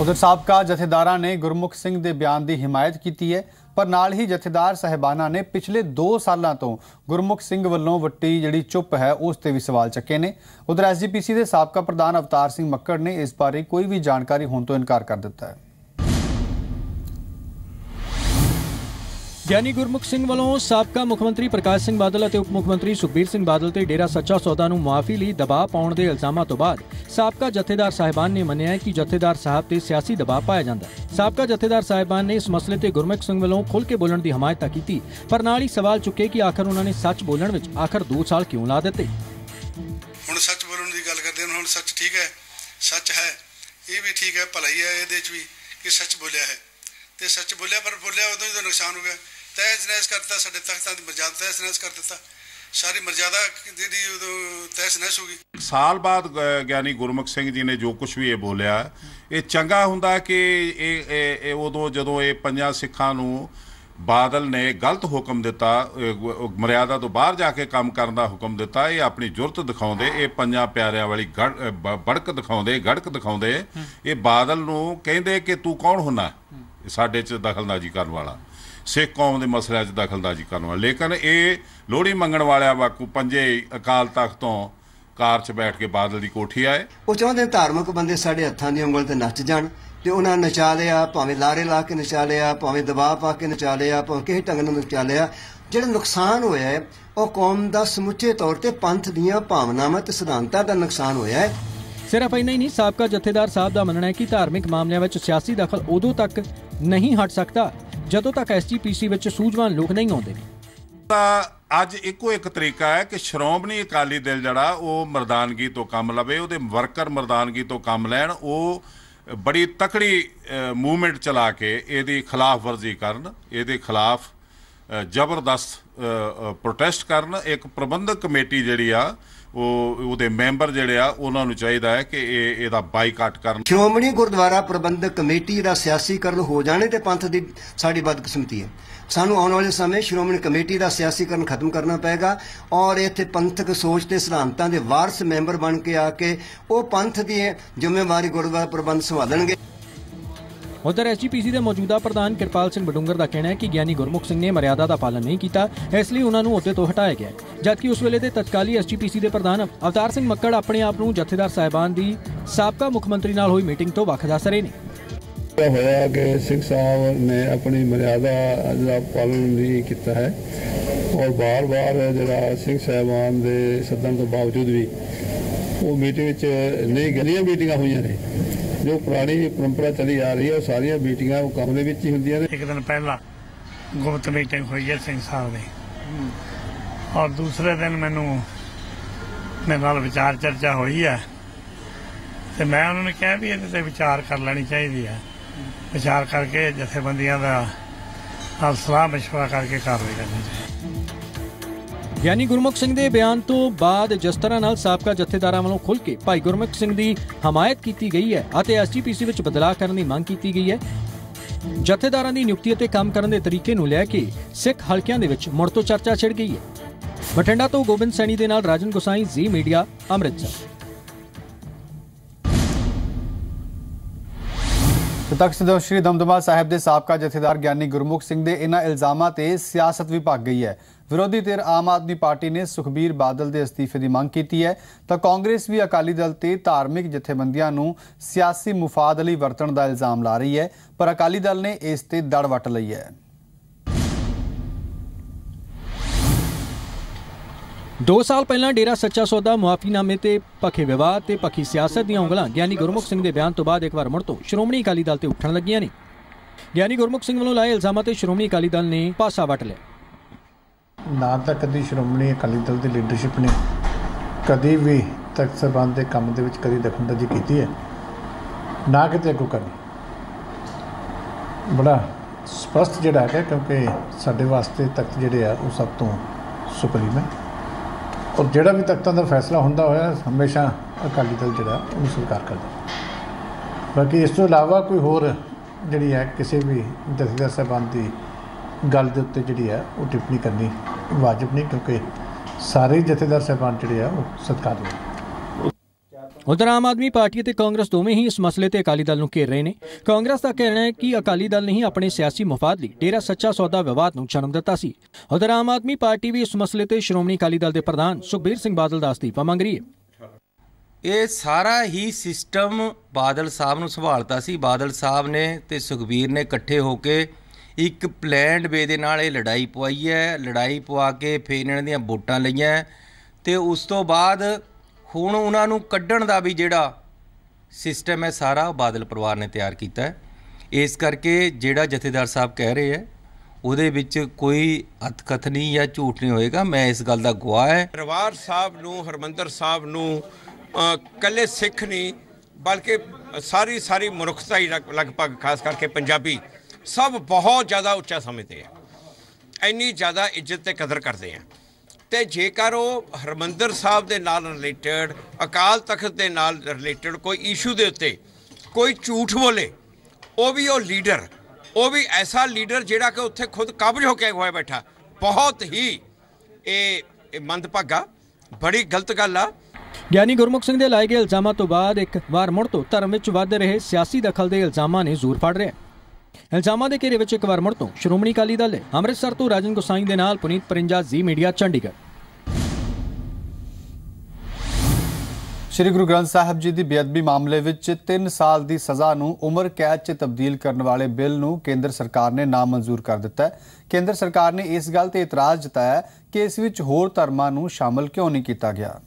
ਉਧਰ ਸਾਬਕਾ ਜਥੇਦਾਰਾਂ ਨੇ ਗੁਰਮੁਖ ਸਿੰਘ ਦੇ ਬਿਆਨ ਦੀ ਹਮਾਇਤ ਕੀਤੀ ਹੈ, ਪਰ ਨਾਲ ਹੀ ਜਥੇਦਾਰ ਸਹਿਬਾਨਾ ਨੇ ਪਿਛਲੇ 2 ਸਾਲਾਂ ਤੋਂ ਗੁਰਮੁਖ ਸਿੰਘ ਵੱਲੋਂ ਵੱਟੀ ਜਿਹੜੀ ਚੁੱਪ ਹੈ, ਉਸ ਤੇ ਵੀ ਸਵਾਲ ਚੱਕੇ ਨੇ। ਉਧਰ ਐਸਜੀਪੀਸੀ ਦੇ ਸਾਬਕਾ ਪ੍ਰਧਾਨ ਅਵਤਾਰ ਸਿੰਘ ਮੱਕੜ ਨੇ ਇਸ ਬਾਰੇ ਕੋਈ ਵੀ ਜਾਣਕਾਰੀ ਹੋਣ ਤੋਂ ਇਨਕਾਰ ਕਰ ਦਿੱਤਾ ਹੈ। ਗਿਆਨੀ ਗੁਰਮੁਖ ਸਿੰਘ ਵੱਲੋਂ ਸਾਬਕਾ ਮੁੱਖ ਮੰਤਰੀ ਪ੍ਰਕਾਸ਼ ਸਿੰਘ ਬਾਦਲ ਅਤੇ ਉਪ ਮੁੱਖ ਮੰਤਰੀ ਸੁਖਬੀਰ ਸਿੰਘ ਬਾਦਲ ਤੇ ਡੇਰਾ ਸੱਚਾ ਸੌਦਾ ਨੂੰ ਮੁਆਫੀ ਲਈ ਦਬਾਅ ਪਾਉਣ ਦੇ ਇਲਜ਼ਾਮਾਂ ਤੋਂ ਬਾਅਦ ਸਾਬਕਾ ਜਥੇਦਾਰ ਸਾਹਿਬਾਨ ਨੇ ਮੰਨਿਆ ਕਿ ਜਥੇਦਾਰ ਸਾਹਿਬ ਤੇ ਸਿਆਸੀ ਦਬਾਅ ਪਾਇਆ ਜਾਂਦਾ ਹੈ। ਸਾਬਕਾ ਜਥੇਦਾਰ ਸਾਹਿਬਾਨ ਨੇ ਇਸ ਮਸਲੇ ਤੇ ਗੁਰਮੁਖ ਸਿੰਘ ਵੱਲੋਂ ਖੁੱਲ੍ਹ ਕੇ ਬੋਲਣ ਦੀ ਹਮਾਇਤ ਤਾਂ ਕੀਤੀ, ਪਰ ਨਾਲ ਹੀ ਸਵਾਲ ਚੁੱਕੇ ਕਿ ਆਖਰ ਉਹਨਾਂ ਨੇ ਸੱਚ ਬੋਲਣ ਵਿੱਚ ਆਖਰ 2 ਸਾਲ ਕਿਉਂ ਲਾ ਦਿੱਤੇ? ਹੁਣ ਸੱਚ ਬੋਲਣ ਦੀ ਗੱਲ ਕਰਦੇ ਹਾਂ, ਹੁਣ ਸੱਚ ਠੀਕ ਹੈ, ਸੱਚ ਹੈ, ਇਹ ਵੀ ਠੀਕ ਹੈ, ਭਲਾਈ ਹੈ ਇਹਦੇ ਵਿੱਚ ਵੀ ਕਿ ਸੱਚ ਬੋਲਿਆ ਹੈ। ਤੇ ਸੱਚ ਬੋਲਿਆ, ਪਰ ਬੋਲਿਆ ਉਦੋਂ ਹੀ ਤਾਂ ਨੁਕਸਾਨ ਹੋ ਗਿਆ। ਤਹਿਸ ਨਹਿਸ ਕਰ ਦਿੱਤਾ, ਸਾਡੇ ਤਖਤਾਂ ਦੀ ਮਰਜ਼ਾਦਾ ਤਹਿਸ ਨਹਿਸ ਕਰ ਦਿੱਤਾ। ਸਾਰੀ ਮਰਜ਼ਾਦਾ ਜਿਹੜੀ ਉਦੋਂ ਤਹਿਸ ਹੋ ਗਈ? ਸਾਲ ਬਾਅਦ ਗਿਆਨੀ ਗੁਰਮੁਖ ਸਿੰਘ ਜੀ ਨੇ ਜੋ ਕੁਝ ਵੀ ਇਹ ਬੋਲਿਆ, ਇਹ ਚੰਗਾ ਹੁੰਦਾ ਕਿ ਇਹ, ਇਹ- ਉਦੋਂ ਜਦੋਂ ਇਹ ਪੰਜਾਂ ਸਿੱਖਾਂ ਨੂੰ ਬਾਦਲ ਨੇ ਗਲਤ ਹੁਕਮ ਦਿੱਤਾ ਇਹ ਮਰਿਆਦਾ ਤੋਂ ਬਾਹਰ ਜਾ ਕੇ ਕੰਮ ਕਰਨ ਦਾ ਹੁਕਮ ਦਿੱਤਾ, ਇਹ ਆਪਣੀ ਜੁਰਤ ਦਿਖਾਉਂਦੇ, ਇਹ ਪੰਜਾਂ ਪਿਆਰਿਆਂ ਵਾਲੀ ਬੜਕ ਦਿਖਾਉਂਦੇ, ਗੜਕ ਦਿਖਾਉਂਦੇ, ਇਹ ਬਾਦਲ ਨੂੰ ਕਹਿੰਦੇ ਕਿ ਤੂੰ ਕੌਣ ਹੁੰਨਾ? ਸਾਡੇ 'ਚ ਦਖਲਅੰਦਾਜ਼ੀ ਕਰਨ ਵਾਲਾ। ਸਿੱਖ ਕੌਮ ਦੇ ਮਸਲਿਆਂ 'ਚ ਦਖਲਅੰਦਾਜ਼ੀ ਕਰਨ ਵਾਲਾ। ਲੇਕਿਨ ਇਹ ਲੋਹੜੀ ਮੰਗਣ ਵਾਲਿਆਂ ਵਾਕੂ ਪੰਜੇ ਅਕਾਲ ਤਖਤ ਤੋਂ ਕਾਰ 'ਚ ਬੈਠ ਕੇ ਬਾਦਲ ਦੀ ਕੋਠੀ ਆਏ। ਉਹ ਚਾਹੁੰਦੇ ਧਾਰਮਿਕ ਬੰਦੇ ਸਾਡੇ ਹੱਥਾਂ ਦੀ ਉਂਗਲ ਤੇ ਨੱਚ ਜਾਣ ਤੇ ਉਹਨਾਂ ਨਚਾ ਲਿਆ ਭਾਵੇਂ ਲਾਰੇ ਲਾ ਕੇ ਨਚਾ ਲਿਆ ਭਾਵੇਂ ਦਬਾਅ ਪਾ ਕੇ ਨਚਾ ਲਿਆ ਭਾਵੇਂ ਕਿਸੇ ਢੰਗ ਨਾਲ ਨਚਾ ਲਿਆ। ਜਿਹੜਾ ਨੁਕਸਾਨ ਹੋਇਆ ਹੈ ਉਹ ਕੌਮ ਦਾ ਸਮੁੱਚੇ ਤੌਰ ਤੇ ਪੰਥ ਦੀਆਂ ਭਾਵਨਾਵਾਂ ਤੇ ਸਿਧਾਂਤਾਂ ਦਾ ਨੁਕਸਾਨ ਹੋਇਆ ਹੈ। ਸਿਰਫ ਇੰਨਾ ਹੀ ਨਹੀਂ ਸਾਬਕਾ ਜਥੇਦਾਰ ਸਾਹਿਬ ਦਾ ਮੰਨਣਾ ਹੈ ਕਿ ਧਾਰਮਿਕ ਮਾਮਲਿਆਂ ਵਿੱਚ ਸਿਆਸੀ ਦਖਲ ਉਦੋਂ ਤੱਕ ਨਹੀਂ ਹਟ ਸਕਦਾ ਜਦੋਂ ਤੱਕ ਐਸਜੀਪੀਸੀ ਵਿੱਚ ਸੂਝਵਾਨ ਲੋਕ ਨਹੀਂ ਆਉਂਦੇ। ਤਾਂ ਅੱਜ ਇੱਕੋ ਇੱਕ ਤਰੀਕਾ ਹੈ ਕਿ ਸ਼੍ਰੋਮਣੀ ਅਕਾਲੀ ਦਲ ਜਿਹੜਾ, ਉਹ ਮਰਦਾਨਗੀ ਤੋਂ ਕੰਮ ਲਵੇ, ਉਹਦੇ ਵਰਕਰ ਮਰਦਾਨਗੀ ਤੋਂ ਕੰਮ ਲੈਣ, ਉਹ ਬੜੀ ਤਕੜੀ ਮੂਵਮੈਂਟ ਚਲਾ ਕੇ ਇਹਦੀ ਖਿਲਾਫ ਵਰਜ਼ੀ ਕਰਨ, ਇਹਦੇ ਖਿਲਾਫ ਜ਼ਬਰਦਸਤ ਪ੍ਰੋਟੈਸਟ ਕਰਨ। ਇੱਕ ਪ੍ਰਬੰਧਕ ਕਮੇਟੀ ਜਿਹੜੀ ਆ ਉਹ, ਉਹਦੇ ਮੈਂਬਰ ਜਿਹੜੇ ਆ, ਉਹਨਾਂ ਨੂੰ ਚਾਹੀਦਾ ਹੈ ਕਿ ਇਹ, ਇਹਦਾ ਬਾਈਕਾਟ ਕਰਨ। ਸ਼੍ਰੋਮਣੀ ਗੁਰਦੁਆਰਾ ਪ੍ਰਬੰਧਕ ਕਮੇਟੀ ਦਾ ਸਿਆਸੀਕਰਨ ਹੋ ਜਾਣੇ ਤੇ ਪੰਥ ਦੀ ਸਾਡੀ ਬਦਕਿਸਮਤੀ ਹੈ। ਸਾਨੂੰ ਆਉਣ ਵਾਲੇ ਸਮੇਂ ਸ਼੍ਰੋਮਣੀ ਕਮੇਟੀ ਦਾ ਸਿਆਸੀਕਰਨ ਖਤਮ ਕਰਨਾ ਪਏਗਾ ਔਰ ਇੱਥੇ ਪੰਥਕ ਸੋਚ ਤੇ ਸਿਧਾਂਤਾਂ ਦੇ ਵਾਰਸ ਮੈਂਬਰ ਬਣ ਕੇ ਆ ਕੇ ਉਹ ਪੰਥ ਦੀ ਜ਼ਿੰਮੇਵਾਰੀ ਗੁਰਦੁਆਰਾ ਪ੍ਰਬੰਧ ਸੰਭਾਲਣਗੇ। ਉਧਰ ਐਸਜੀਪੀਸੀ ਦੇ ਮੌਜੂਦਾ ਪ੍ਰਧਾਨ ਕਿਰਪਾਲ ਸਿੰਘ ਬਡੂੰਗਰ ਦਾ ਕਹਿਣਾ ਹੈ ਕਿ ਗਿਆਨੀ ਗੁਰਮੁਖ ਸਿੰਘ ਨੇ ਮਰਿਆਦਾ ਦਾ ਪਾਲਣ ਨਹੀਂ ਕੀਤਾ, ਇਸ ਲਈ ਉਹਨਾਂ ਨੂੰ ਅਹੁਦੇ ਤੋਂ ਹਟਾਇਆ ਗਿਆ ਜਦਕਿ ਉਸ ਵੇਲੇ ਦੇ ਤਤਕਾਲੀ ਐਸਜੀਪੀਸੀ ਦੇ ਪ੍ਰਧਾਨ ਅਵਤਾਰ ਸਿੰਘ ਮੱਕੜ ਆਪਣੇ ਆਪ ਨੂੰ ਜਥੇਦਾਰ ਸਾਹਿਬਾਨ ਦੀ ਸਾਬਕਾ ਮੁੱਖ ਮੰਤਰੀ ਨਾਲ ਹੋਈ ਮੀਟਿੰਗ ਤੋਂ ਵੱਖ ਦੱਸ ਰਹੇ ਨੇ ਹੋਇਆ ਕਿ ਸਿੱਖ ਸਾਹਿਬ ਨੇ ਆਪਣੀ ਮਰਿਆਦਾ ਦਾ ਪਾਲਣ ਨਹੀਂ ਕੀਤਾ ਹੈ ਔਰ ਬਾਰ-ਬਾਰ ਜਿਹੜਾ ਸਿੰਘ ਸਾਹਿਬਾਨ ਦੇ ਸੱਦਣ ਤੋਂ ਬਾਵਜੂਦ ਵੀ ਉਹ ਮੀਟਿੰਗ ਵਿੱਚ ਨਹੀਂ ਗਲੀਆਂ ਮੀਟਿੰਗਾਂ ਹੋਈਆਂ ਨੇ। ਜੋ ਪੁਰਾਣੀ ਪਰੰਪਰਾ ਚੱਲੀ ਆ ਰਹੀ ਹੈ ਉਹ ਸਾਰੀਆਂ ਮੀਟਿੰਗਾਂ ਉਹ ਕਮਰੇ ਵਿੱਚ ਹੀ ਹੁੰਦੀਆਂ ਨੇ ਇੱਕ ਦਿਨ ਪਹਿਲਾਂ ਗੁਪਤ ਮੀਟਿੰਗ ਹੋਈ ਹੈ ਸਿੰਘ ਸਾਹਿਬ ਦੀ ਔਰ ਦੂਸਰੇ ਦਿਨ ਮੈਨੂੰ ਮੇਰੇ ਨਾਲ ਵਿਚਾਰ ਚਰਚਾ ਹੋਈ ਹੈ ਤੇ ਮੈਂ ਉਹਨਾਂ ਨੂੰ ਕਿਹਾ ਵੀ ਇਹਦੇ ਤੇ ਵਿਚਾਰ ਕਰ ਲੈਣੀ ਚਾਹੀਦੀ ਹੈ ਵਿਚਾਰ ਕਰਕੇ ਜਥੇਬੰਦੀਆਂ ਦਾ ਨਾਲ ਸਲਾਹ مشورہ ਕਰਕੇ ਕਾਰਵਾਈ ਕਰਨੀ ਚਾਹੀਦੀ ਗਿਆਨੀ ਗੁਰਮੁਖ ਸਿੰਘ ਦੇ ਬਿਆਨ ਤੋਂ ਬਾਅਦ ਜਿਸ ਤਰ੍ਹਾਂ ਨਾਲ ਸਾਬਕਾ ਜਥੇਦਾਰਾਂ ਵੱਲੋਂ ਖੁੱਲ੍ਹ ਕੇ ਭਾਈ ਗੁਰਮੁਖ ਸਿੰਘ ਦੀ ਹਮਾਇਤ ਕੀਤੀ ਗਈ ਹੈ ਅਤੇ ਐਸਜੀਪੀਸੀ ਵਿੱਚ ਬਦਲਾਅ ਕਰਨ ਦੀ ਮੰਗ ਕੀਤੀ ਗਈ ਹੈ, ਜਥੇਦਾਰਾਂ ਦੀ ਨਿਯੁਕਤੀ ਅਤੇ ਕੰਮ ਕਰਨ ਦੇ ਤਰੀਕੇ ਨੂੰ ਲੈ ਕੇ ਸਿੱਖ ਹਲਕਿਆਂ ਦੇ ਵਿੱਚ ਮੁੜ ਤੋਂ ਚਰਚਾ ਛਿੜ ਗਈ ਹੈ। ਬਠਿੰਡਾ ਤੋਂ ਗੋਬਿੰਦ ਸੈਣੀ ਦੇ ਨਾਲ ਰਾਜਨ ਗੁਸਾਈ, ਜ਼ੀ ਮੀਡੀਆ, ਅੰਮ੍ਰਿਤਸਰ। ਤਖਤ ਸ੍ਰੀ ਦਮਦਮਾ ਸਾਹਿਬ ਦੇ ਸਾਬਕਾ ਜਥੇਦਾਰ ਗਿਆਨੀ ਗੁਰਮੁਖ ਸਿੰਘ ਦੇ ਇਹਨਾਂ ਇਲਜ਼ਾਮਾਂ ਤੇ ਸਿਆਸਤ ਵੀ ਭੱਗ ਗਈ ਹੈ। ਵਿਰੋਧੀ ਧਿਰ ਆਮ ਆਦਮੀ ਪਾਰਟੀ ਨੇ ਸੁਖਬੀਰ ਬਾਦਲ ਦੇ ਅਸਤੀਫੇ ਦੀ ਮੰਗ ਕੀਤੀ ਹੈ। ਤਾਂ ਕਾਂਗਰਸ ਵੀ ਅਕਾਲੀ ਦਲ ਤੇ ਧਾਰਮਿਕ ਜਥੇਬੰਦੀਆਂ ਨੂੰ ਸਿਆਸੀ ਮੁਫਾਦ ਲਈ ਵਰਤਣ ਦਾ ਇਲਜ਼ਾਮ ਲਾ ਰਹੀ ਹੈ, ਪਰ ਅਕਾਲੀ ਦਲ ਨੇ ਇਸ ਤੇ ਦੜ ਵੱਟ ਲਈ ਹੈ। 2 ਸਾਲ ਪਹਿਲਾਂ ਡੇਰਾ ਸੱਚਾ ਸੌਦਾ, ਮੁਆਫੀਨਾਮੇ ਤੇ ਪੱਖੇ ਵਿਵਾਦ ਤੇ ਪੱਖੀ ਸਿਆਸਤ ਦੀਆਂ ਉਂਗਲਾਂ ਗਿਆਨੀ ਗੁਰਮੁਖ ਸਿੰਘ ਦੇ ਬਿਆਨ ਤੋਂ ਬਾਅਦ ਇੱਕ ਵਾਰ ਮੁੜ ਤੋਂ ਸ਼੍ਰੋਮਣੀ ਅਕਾਲੀ ਦਲ ਤੇ ਉੱਠਣ ਲੱਗੀਆਂ ਨੇ। ਗਿਆਨੀ ਗੁਰਮੁਖ ਸਿੰਘ ਵੱਲੋਂ ਲਾਏ ਇਲਜ਼ਾਮਾਂ ਤੇ ਸ਼੍ਰੋਮਣੀ ਅਕਾਲੀ ਦਲ ਨੇ ਪਾਸਾ ਵੱਟ ਲਿਆ। ਨਾ ਤਾਂ ਕਦੀ ਸ਼੍ਰੋਮਣੀ ਅਕਾਲੀ ਦਲ ਦੀ ਲੀਡਰਸ਼ਿਪ ਨੇ ਕਦੀ ਵੀ ਤਖਤ ਸਰਬੰਧ ਦੇ ਕੰਮ ਦੇ ਵਿੱਚ ਕਦੀ ਦਖਲਅੰਦਾਜ਼ੀ ਕੀਤੀ ਹੈ। ਨਾ ਕਿਤੇ ਅੱਗੋਂ ਕਰਨੀ ਬੜਾ ਸਪਸ਼ਟ ਜਿਹੜਾ ਹੈ ਕਿਉਂਕਿ ਸਾਡੇ ਵਾਸਤੇ ਤਖਤ ਜਿਹੜੇ ਆ ਉਹ ਸਭ ਤੋਂ ਸੁਪਰੀਮ ਹੈ। ਔਰ ਜਿਹੜਾ ਵੀ ਤਖਤਾਂ ਦਾ ਫੈਸਲਾ ਹੁੰਦਾ ਹੋਇਆ, ਹਮੇਸ਼ਾ ਅਕਾਲੀ ਦਲ ਜਿਹੜਾ, ਉਹਨੂੰ ਸਵੀਕਾਰ ਕਰਦਾ। ਬਾਕੀ ਇਸ ਤੋਂ ਇਲਾਵਾ ਕੋਈ ਹੋਰ ਜਿਹੜੀ ਹੈ, ਕਿਸੇ ਵੀ ਜਥੇਦਾਰ ਸਾਹਿਬਾਨ ਦੀ ਗੱਲ ਦੇ ਉੱਤੇ ਜਿਹੜੀ ਹੈ, ਉਹ ਟਿੱਪਣੀ ਕਰਨੀ ਵਾਜਬ ਨਹੀਂ, ਕਿਉਂਕਿ ਸਾਰੇ ਹੀ ਜਥੇਦਾਰ ਸਾਹਿਬਾਨ ਜਿਹੜੇ ਆ, ਉਹ ਸਤਿਕਾਰਯੋਗ ਉਧਰ ਆਮ ਆਦਮੀ ਪਾਰਟੀ ਅਤੇ ਕਾਂਗਰਸ ਦੋਵੇਂ ਹੀ ਇਸ ਮਸਲੇ ਤੇ ਅਕਾਲੀ ਦਲ ਨੂੰ ਘੇਰ ਰਹੇ ਨੇ। ਕਾਂਗਰਸ ਦਾ ਕਹਿਣਾ ਹੈ ਕਿ ਅਕਾਲੀ ਦਲ ਨੇ ਹੀ ਆਪਣੇ ਸਿਆਸੀ ਮਫਾਦ ਲਈ ਡੇਰਾ ਸੱਚਾ ਸੌਦਾ ਵਿਵਾਦ ਨੂੰ ਜਨਮ ਦਿੱਤਾ ਸੀ। ਉਧਰ ਆਮ ਆਦਮੀ ਪਾਰਟੀ ਵੀ ਇਸ ਮਸਲੇ ਤੇ ਸ਼੍ਰੋਮਣੀ ਅਕਾਲੀ ਦਲ ਦੇ ਪ੍ਰਧਾਨ ਸੁਖਬੀਰ ਸਿੰਘ ਬਾਦਲ ਦਾ ਅਸਤੀਫਾ ਮੰਗ ਰਹੀ ਹੈ। ਇਹ ਸਾਰਾ ਹੀ ਸਿਸਟਮ ਬਾਦਲ ਸਾਹਿਬ ਨੂੰ ਸੰਭਾਲਤਾ ਸੀ। ਬਾਦਲ ਸਾਹਿਬ ਨੇ ਤੇ ਸੁਖਬੀਰ ਨੇ ਇਕੱਠੇ ਹੋ ਕੇ ਇੱਕ ਪਲੈਨਡ ਵੇ ਦੇ ਨਾਲ ਇਹ ਲੜਾਈ ਪਵਾਈ ਹੈ। ਲੜਾਈ ਪਵਾ ਕੇ ਫੇਰ ਇਹਨਾਂ ਦੀਆਂ ਵੋਟਾਂ ਲਈਆਂ। ਤੇ ਉਸ ਤੋਂ ਬਾਅਦ ਹੁਣ ਉਹਨਾਂ ਨੂੰ ਕੱਢਣ ਦਾ ਵੀ ਜਿਹੜਾ ਸਿਸਟਮ ਹੈ ਸਾਰਾ ਬਾਦਲ ਪਰਿਵਾਰ ਨੇ ਤਿਆਰ ਕੀਤਾ ਹੈ। ਇਸ ਕਰਕੇ ਜਿਹੜਾ ਜਥੇਦਾਰ ਸਾਹਿਬ ਕਹਿ ਰਹੇ ਹੈ ਉਹਦੇ ਵਿੱਚ ਕੋਈ ਅਤਕਥ ਨਹੀਂ ਜਾਂ ਝੂਠ ਨਹੀਂ ਹੋਏਗਾ। ਮੈਂ ਇਸ ਗੱਲ ਦਾ ਗਵਾਹ ਹੈ। ਪਰਿਵਾਰ ਸਾਹਿਬ ਨੂੰ ਹਰਮੰਦਰ ਸਾਹਿਬ ਨੂੰ ਅ, ਕੱਲੇ ਸਿੱਖ ਨਹੀਂ ਬਲਕਿ ਸਾਰੀ ਸਾਰੀ ਮਨੁੱਖਤਾ ਹੀ ਲਗ- ਲਗਭਗ ਖਾਸ ਕਰਕੇ ਪੰਜਾਬੀ ਸਭ ਬਹੁਤ ਜ਼ਿਆਦਾ ਉੱਚਾ ਸਮਝਦੇ ਆ। ਇੰਨੀ ਜ਼ਿਆਦਾ ਇੱਜ਼ਤ ਤੇ ਕਦਰ ਕਰਦੇ ਆ। ਤੇ ਜੇਕਰ ਉਹ ਹਰਮੰਦਰ ਸਾਹਿਬ ਦੇ ਨਾਲ ਰਿਲੇਟਡ ਅਕਾਲ ਤਖਤ ਦੇ ਨਾਲ ਰਿਲੇਟਡ ਕੋਈ ਇਸ਼ੂ ਦੇ ਉੱਤੇ ਕੋਈ ਝੂਠ ਬੋਲੇ, ਉਹ ਵੀ ਉਹ ਲੀਡਰ ਉਹ ਵੀ ਐਸਾ ਲੀਡਰ ਜਿਹੜਾ ਕਿ ਉੱਥੇ ਖੁਦ ਕਾਬਜ ਹੋ ਕੇ ਹੋਇਆ ਬੈਠਾ। ਬਹੁਤ ਹੀ ਇਹ ਮੰਦਭਾਗਾ, ਬੜੀ ਗਲਤ ਗੱਲ ਆ। ਗਿਆਨੀ ਗੁਰਮੁਖ ਸਿੰਘ ਦੇ ਲਾਏ ਗਏ ਇਲਜ਼ਾਮਾਂ ਤੋਂ ਬਾਅਦ ਇੱਕ ਵਾਰ ਮੁੜ ਤੋਂ ਧਰਮ ਵਿੱਚ ਵੱਧ ਰਹੇ ਸਿਆਸੀ ਦਖਲ ਦੇ ਇਲਜ਼ਾਮਾਂ ਨੇ ਜ਼ੋਰ ਫੜ ਰਿਹਾ ਇਲਜ਼ਾਮਾਂ ਦੇ ਘੇਰੇ ਵਿੱਚ ਇੱਕ ਵਾਰ ਮੁੜ ਤੋਂ ਸ਼੍ਰੋਮਣੀ ਅਕਾਲੀ ਦਲ ਨੇ ਅੰਮ੍ਰਿਤਸਰ ਤੋਂ ਰਾਜਨ ਗੁਸਾਈ ਦੇ ਨਾਲ ਪੁਨੀਤ ਪਰਿੰਜਾ, ਜ਼ੀ ਮੀਡੀਆ, ਚੰਡੀਗੜ੍ਹ। ਸ਼੍ਰੀ ਗੁਰੂ ਗ੍ਰੰਥ ਸਾਹਿਬ ਜੀ ਦੀ ਬੇਅਦਬੀ ਮਾਮਲੇ ਵਿੱਚ 3 ਸਾਲ ਦੀ ਸਜ਼ਾ ਨੂੰ ਉਮਰ ਕੈਦ 'ਚ ਤਬਦੀਲ ਕਰਨ ਵਾਲੇ ਬਿੱਲ ਨੂੰ ਕੇਂਦਰ ਸਰਕਾਰ ਨੇ ਨਾਮਨਜ਼ੂਰ ਕਰ ਦਿੱਤਾ ਹੈ। ਕੇਂਦਰ ਸਰਕਾਰ ਨੇ ਇਸ ਗੱਲ ਤੇ ਇਤਰਾਜ਼ ਜਤਾਇਆ ਕਿ ਇਸ ਵਿੱਚ ਹੋਰ ਧਰਮਾਂ ਨੂੰ ਸ਼ਾਮਲ ਕਿਉਂ ਨਹੀਂ ਕੀਤਾ ਗਿਆ।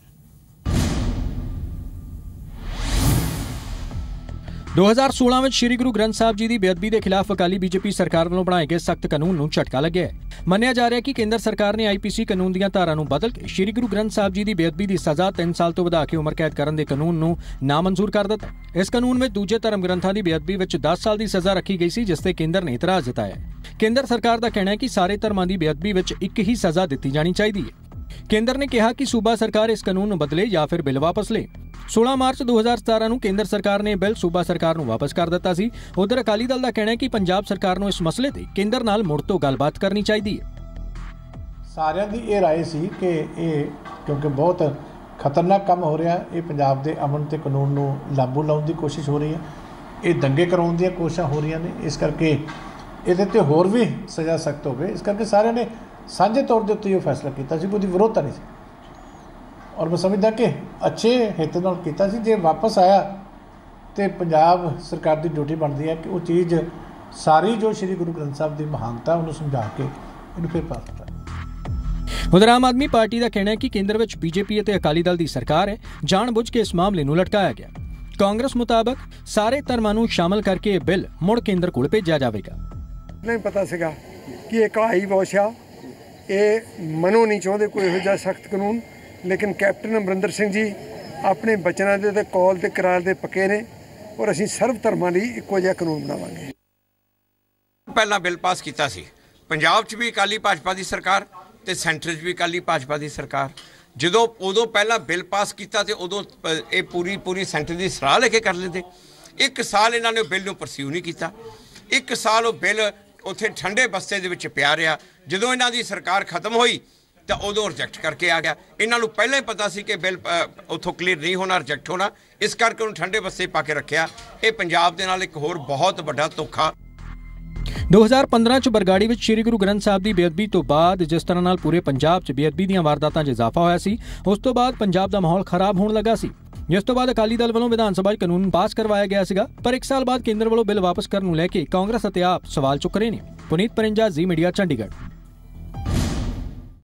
2016 ਵਿੱਚ ਸ੍ਰੀ ਗੁਰੂ ਗ੍ਰੰਥ ਸਾਹਿਬ ਜੀ ਦੀ ਬੇਅਦਬੀ ਦੇ ਖਿਲਾਫ ਅਕਾਲੀ ਬੀਜੇਪੀ ਸਰਕਾਰ ਵੱਲੋਂ ਬਣਾਏ ਗਏ ਸਖਤ ਕਾਨੂੰਨ ਨੂੰ ਝਟਕਾ ਲੱਗਿਆ ਹੈ। ਮੰਨਿਆ ਜਾ ਰਿਹਾ ਹੈ ਕਿ ਕੇਂਦਰ ਸਰਕਾਰ ਨੇ ਆਈਪੀਸੀ ਕਾਨੂੰਨ ਦੀਆਂ ਧਾਰਾ ਨੂੰ ਬਦਲ ਕੇ ਸ੍ਰੀ ਗੁਰੂ ਗ੍ਰੰਥ ਸਾਹਿਬ ਜੀ ਦੀ ਬੇਅਦਬੀ ਦੀ ਸਜ਼ਾ 3 ਸਾਲ ਤੋਂ ਵਧਾ ਕੇ ਉਮਰ ਕੈਦ ਕਰਨ ਦੇ ਕਾਨੂੰਨ ਨੂੰ ਨਾਮਨਜ਼ੂਰ ਕਰ ਦਿੱਤਾ ਇਸ ਕਾਨੂੰਨ ਵਿੱਚ ਦੂਜੇ ਧਰਮ ਗ੍ਰੰਥਾਂ ਦੀ ਬੇਅਦਬੀ ਵਿੱਚ 10 ਸਾਲ ਦੀ ਸਜ਼ਾ ਰੱਖੀ ਗਈ ਸੀ, ਜਿਸ ਤੇ ਕੇਂਦਰ ਨੇ ਇਤਰਾਜ਼ ਜਤਾਇਆ ਕੇਂਦਰ ਸਰਕਾਰ ਦਾ ਕਹਿਣਾ ਹੈ ਕਿ ਸਾਰੇ ਧਰਮਾਂ ਦੀ ਬੇਅਦਬੀ ਵਿੱਚ ਇੱਕ ਹੀ ਸਜ਼ਾ ਦਿੱਤੀ ਜਾਣੀ ਚਾਹੀਦੀ ਹੈ। ਕੇਂਦਰ ਨੇ ਕਿਹਾ ਕਿ ਸੂਬਾ ਸਰਕਾਰ ਇਸ ਕਾਨੂੰਨ ਨੂੰ ਬਦਲੇ ਜਾਂ ਫਿਰ ਬਿੱਲ ਵਾਪਸ ਲੇ। 16 ਮਾਰਚ 2017 ਨੂੰ ਕੇਂਦਰ ਸਰਕਾਰ ਨੇ ਇਹ ਬਿੱਲ ਸੂਬਾ ਸਰਕਾਰ ਨੂੰ ਵਾਪਸ ਕਰ ਦਿੱਤਾ ਸੀ ਉਧਰ ਅਕਾਲੀ ਦਲ ਦਾ ਕਹਿਣਾ ਹੈ ਕਿ ਪੰਜਾਬ ਸਰਕਾਰ ਨੂੰ ਇਸ ਮਸਲੇ ਤੇ ਕੇਂਦਰ ਨਾਲ ਮੁੜ ਤੋਂ ਗੱਲਬਾਤ ਕਰਨੀ ਚਾਹੀਦੀ ਹੈ ਸਾਰਿਆਂ ਦੀ ਇਹ رائے ਸੀ ਕਿ ਇਹ ਕਿਉਂਕਿ ਬਹੁਤ ਖਤਰਨਾਕ ਕੰਮ ਹੋ ਰਿਹਾ ਇਹ ਪੰਜਾਬ ਦੇ ਅਮਨ ਤੇ ਕਾਨੂੰਨ ਨੂੰ ਲਾਗੂ ਲਾਉਣ ਦੀ ਕੋਸ਼ਿਸ਼ ਹੋ ਰਹੀ ਹੈ ਇਹ ਦੰਗੇ ਕਰਾਉਣ ਦੀਆਂ ਕੋਸ਼ਿਸ਼ਾਂ ਹੋ ਰਹੀਆਂ ਨੇ ਇਸ ਕਰਕੇ ਇਹਦੇ ਤੇ ਹੋਰ ਵੀ ਸਜ਼ਾ ਸਖਤ ਹੋਵੇ ਇਸ ਕਰਕੇ ਸਾਰਿਆਂ ਨੇ ਸਾਂਝੇ ਤੌਰ ਦੇ ਉੱਤੇ ਇਹ ਫੈਸਲਾ ਕੀਤਾ ਸੀ ਕੋਈ ਵਿਰੋਧਤਾ ਨਹੀਂ ਸੀ ਔਰ ਮੈਂ ਸਮਝਦਾ ਕਿ ਅੱਛੇ ਹਿੱਤ ਨਾਲ ਕੀਤਾ ਸੀ ਜੇ ਵਾਪਸ ਆਇਆ ਤੇ ਪੰਜਾਬ ਸਰਕਾਰ ਦੀ ਡਿਊਟੀ ਬਣਦੀ ਹੈ ਕਿ ਉਹ ਚੀਜ਼ ਸਾਰੀ ਜੋ ਸ੍ਰੀ ਗੁਰੂ ਗ੍ਰੰਥ ਸਾਹਿਬ ਦੀ ਮਹਾਨਤਾ ਉਹਨੂੰ ਸਮਝਾ ਕੇ ਉਹਨੂੰ ਫਿਰ ਪਾਸ ਕਰਾਏ ਉਧਰ ਆਮ ਆਦਮੀ ਪਾਰਟੀ ਦਾ ਕਹਿਣਾ ਹੈ ਕਿ ਕੇਂਦਰ ਵਿੱਚ ਬੀਜੇਪੀ ਅਤੇ ਅਕਾਲੀ ਦਲ ਦੀ ਸਰਕਾਰ ਹੈ ਜਾਣਬੁੱਝ ਕੇ ਇਸ ਮਾਮਲੇ ਨੂੰ ਲਟਕਾਇਆ ਗਿਆ। ਕਾਂਗਰਸ ਮੁਤਾਬਕ ਸਾਰੇ ਧਰਮਾਂ ਨੂੰ ਸ਼ਾਮਲ ਕਰਕੇ ਇਹ ਬਿੱਲ ਮੁੜ ਕੇਂਦਰ ਕੋਲ ਭੇਜਿਆ ਜਾਵੇਗਾ। ਨਹੀਂ ਪਤਾ ਸੀਗਾ ਕਿ ਇਹ ਕਹਾਈ ਬੋਸ਼ਾ ਇਹ ਮਨੋਂ ਨਹੀਂ ਚਾਹੁੰਦੇ ਕੋਈ ਇਹੋ ਜਿਹਾ ਸਖਤ ਕਾਨੂੰਨ ਲੇਕਿਨ ਕੈਪਟਨ ਅਮਰਿੰਦਰ ਸਿੰਘ ਜੀ ਆਪਣੇ ਬਚਨਾਂ ਦੇ ਤੇ ਕੌਲ ਤੇ ਕਰਾਰ ਦੇ ਪੱਕੇ ਨੇ ਔਰ ਅਸੀਂ ਸਰਵ ਧਰਮਾਂ ਲਈ ਇੱਕੋ ਜਿਹਾ ਕਾਨੂੰਨ ਬਣਾਵਾਂਗੇ। ਪਹਿਲਾਂ ਬਿੱਲ ਪਾਸ ਕੀਤਾ ਸੀ। ਪੰਜਾਬ 'ਚ ਵੀ ਅਕਾਲੀ ਭਾਜਪਾ ਦੀ ਸਰਕਾਰ ਤੇ ਸੈਂਟਰ 'ਚ ਵੀ ਅਕਾਲੀ ਭਾਜਪਾ ਦੀ ਸਰਕਾਰ। ਜਦੋਂ, ਉਦੋਂ ਪਹਿਲਾਂ ਬਿੱਲ ਪਾਸ ਕੀਤਾ ਤੇ ਉਦੋਂ ਇਹ ਪੂਰੀ ਪੂਰੀ ਸੈਂਟਰ ਦੀ ਸਲਾਹ ਲੈ ਕੇ ਕਰ ਲੈਂਦੇ। ਇੱਕ ਸਾਲ ਇਹਨਾਂ ਨੇ ਉਹ ਬਿੱਲ ਨੂੰ ਪਰਸਿਊ ਨਹੀਂ ਕੀਤਾ। ਇੱਕ ਸਾਲ ਉਹ ਬਿੱਲ ਉੱਥੇ ਠੰਡੇ ਬਸਤੇ ਦੇ ਵਿੱਚ ਪਿਆ ਰਿਹਾ। ਜਦੋਂ ਇਹਨਾਂ ਦੀ ਸਰਕਾਰ ਖਤਮ ਹੋਈ ਤਾਂ ਉਦੋਂ ਰਿਜੈਕਟ ਕਰਕੇ ਆ ਗਿਆ। ਇਹਨਾਂ ਨੂੰ ਪਹਿਲਾਂ ਹੀ ਪਤਾ ਸੀ ਕਿ ਬਿੱਲ ਉੱਥੋਂ ਕਲੀਅਰ ਨਹੀਂ ਹੋਣਾ ਰਿਜੈਕਟ ਹੋਣਾ। ਇਸ ਕਰਕੇ ਉਹਨੂੰ ਠੰਡੇ ਬਸਤੇ ਪਾ ਕੇ ਰੱਖਿਆ। ਇਹ ਪੰਜਾਬ ਦੇ ਨਾਲ ਇੱਕ ਹੋਰ ਬਹੁਤ ਵੱਡਾ ਧੋਖਾ। 2015 ਚ ਬਰਗਾੜੀ ਵਿੱਚ ਸ੍ਰੀ ਗੁਰੂ ਗ੍ਰੰਥ ਸਾਹਿਬ ਦੀ ਬੇਅਦਬੀ ਤੋਂ ਬਾਅਦ ਜਿਸ ਤਰ੍ਹਾਂ ਨਾਲ ਪੂਰੇ ਪੰਜਾਬ 'ਚ ਬੇਅਦਬੀ ਦੀਆਂ ਵਾਰਦਾਤਾਂ 'ਚ ਇਜ਼ਾਫਾ ਹੋਇਆ ਸੀ, ਉਸ ਤੋਂ ਬਾਅਦ ਪੰਜਾਬ ਦਾ ਮਾਹੌਲ ਖਰਾਬ ਹੋਣ ਲੱਗਾ ਸੀ। ਜਿਸ ਤੋਂ ਬਾਅਦ ਅਕਾਲੀ ਦਲ ਵੱਲੋਂ ਵਿਧਾਨ ਸਭਾ 'ਚ ਕਾਨੂੰਨ ਪਾਸ ਕਰਵਾਇਆ ਗਿਆ ਸੀਗਾ, ਪਰ ਇੱਕ ਸਾਲ ਬਾਅਦ ਕੇਂਦਰ ਵੱਲੋਂ ਬਿੱਲ ਵਾਪਸ ਕਰਨ ਨੂੰ ਲੈ ਕੇ ਕਾਂਗਰਸ ਅਤੇ ਆਪ ਸਵਾਲ ਚੁੱਕ ਰਹੇ ਨੇ। ਪੁਨੀਤ ਪਰਿੰਜਾ, ਜ਼ੀ ਮੀਡੀਆ, ਚੰਡੀਗੜ੍ਹ।